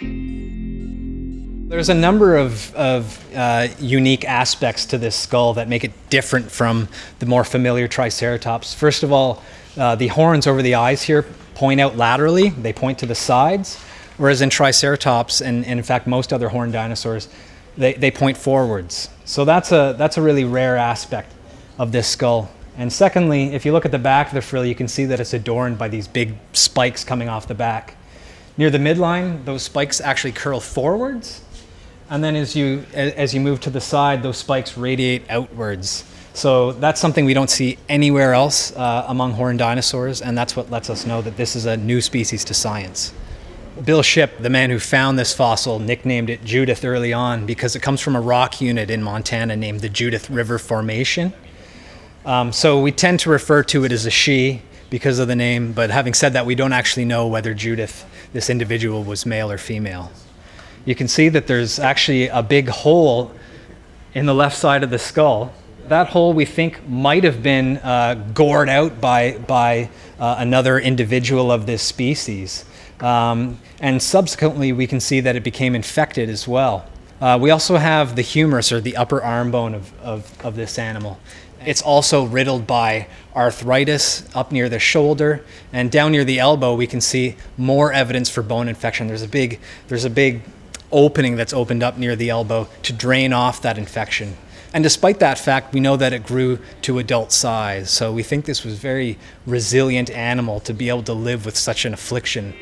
There's a number of, of uh, unique aspects to this skull that make it different from the more familiar Triceratops. First of all, uh, the horns over the eyes here point out laterally, they point to the sides, whereas in Triceratops and, and in fact most other horned dinosaurs, they, they point forwards. So that's a, that's a really rare aspect of this skull. And secondly, if you look at the back of the frill, you can see that it's adorned by these big spikes coming off the back. Near the midline, those spikes actually curl forwards, and then as you, as you move to the side, those spikes radiate outwards. So that's something we don't see anywhere else uh, among horned dinosaurs, and that's what lets us know that this is a new species to science. Bill Shipp, the man who found this fossil, nicknamed it Judith early on because it comes from a rock unit in Montana named the Judith River Formation. Um, so we tend to refer to it as a she because of the name, but having said that, we don't actually know whether Judith, this individual, was male or female you can see that there's actually a big hole in the left side of the skull. That hole we think might have been uh, gored out by, by uh, another individual of this species. Um, and subsequently, we can see that it became infected as well. Uh, we also have the humerus, or the upper arm bone of, of, of this animal. It's also riddled by arthritis up near the shoulder and down near the elbow. We can see more evidence for bone infection. There's a big, there's a big opening that's opened up near the elbow to drain off that infection. And despite that fact, we know that it grew to adult size. So we think this was a very resilient animal to be able to live with such an affliction.